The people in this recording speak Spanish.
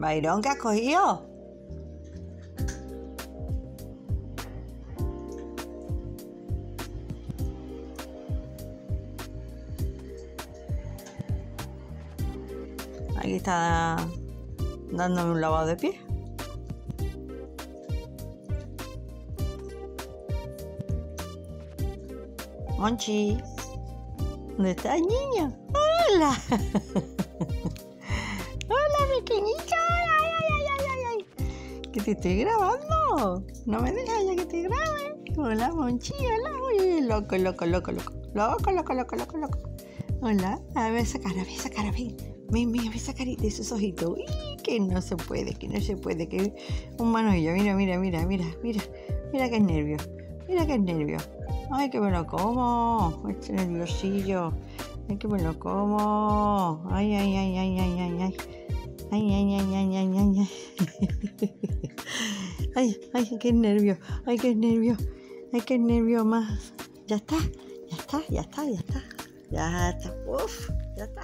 Bairón, ¿qué has cogido? Aquí está dándome un lavado de pie. Monchi, ¿dónde estás, niña? ¡Hola! ¡Hola, pequeñita! ¡Que te estoy grabando! No me dejas ya que te grabe. Hola, Monchi, hola. Uy, loco, loco, loco, loco. Loco, loco, loco, loco, loco. Hola. A ver esa cara, ve esa cara, ve. Ven, ven, ve esa carita, esos ojitos. Uy, que no se puede, que no se puede. Que un manojillo. Mira, mira, mira, mira, mira. Mira qué nervio. Mira qué nervio. Ay, que me lo como. Este nerviosillo. Ay, que me lo como. Ay, ay, ay, ay, ay, ay, ay. Ay, ay, ay, ay, ay, ay, ay. Ay, qué nervio. Ay, qué nervio. Ay, qué nervio más. Ya está, ya está, ya está, ya está. Ya está. Uf, ya está.